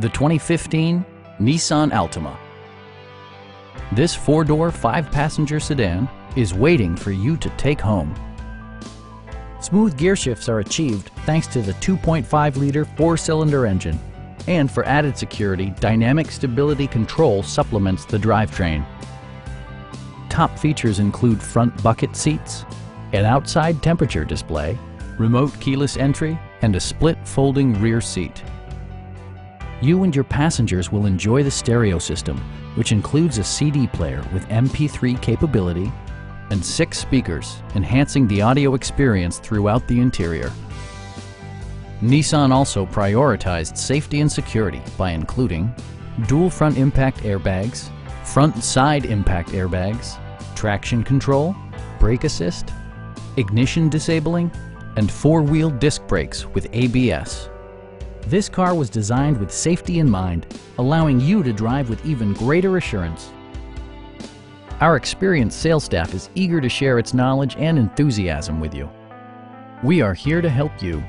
the 2015 Nissan Altima. This four-door, five-passenger sedan is waiting for you to take home. Smooth gear shifts are achieved thanks to the 2.5-liter four-cylinder engine. And for added security, Dynamic Stability Control supplements the drivetrain. Top features include front bucket seats, an outside temperature display, remote keyless entry, and a split folding rear seat. You and your passengers will enjoy the stereo system, which includes a CD player with MP3 capability and six speakers, enhancing the audio experience throughout the interior. Nissan also prioritized safety and security by including dual front impact airbags, front side impact airbags, traction control, brake assist, ignition disabling, and four-wheel disc brakes with ABS. This car was designed with safety in mind, allowing you to drive with even greater assurance. Our experienced sales staff is eager to share its knowledge and enthusiasm with you. We are here to help you